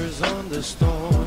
on the storm.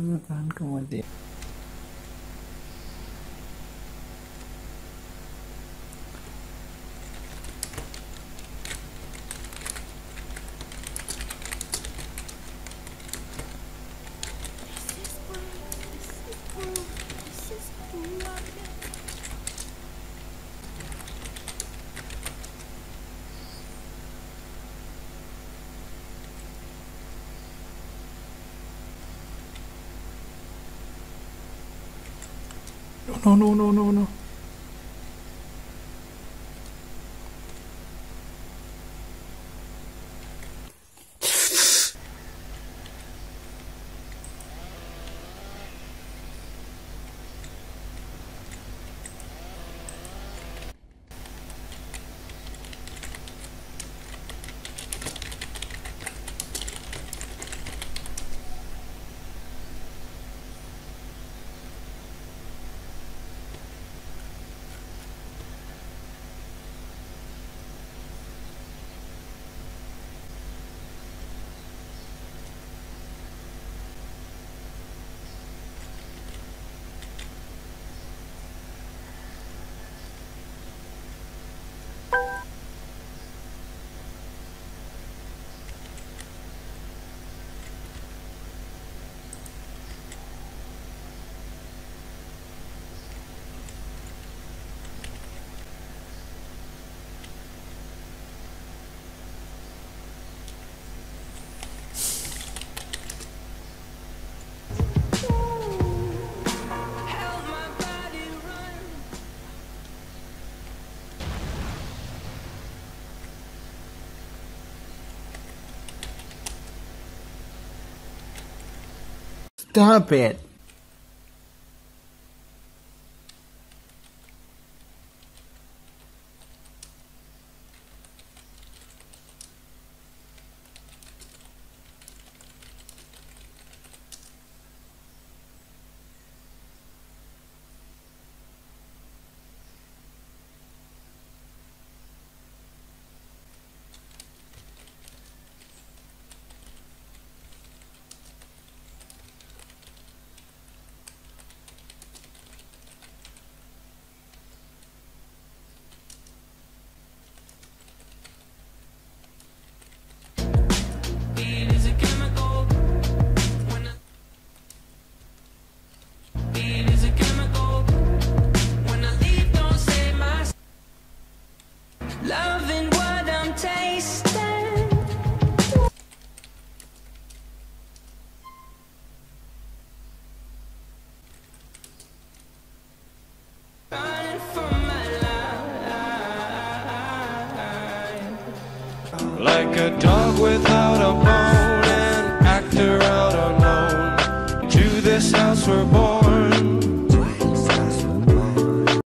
todo tan como. No no no no no Stop it. Like a dog without a bone, an actor out alone. To this house we're born.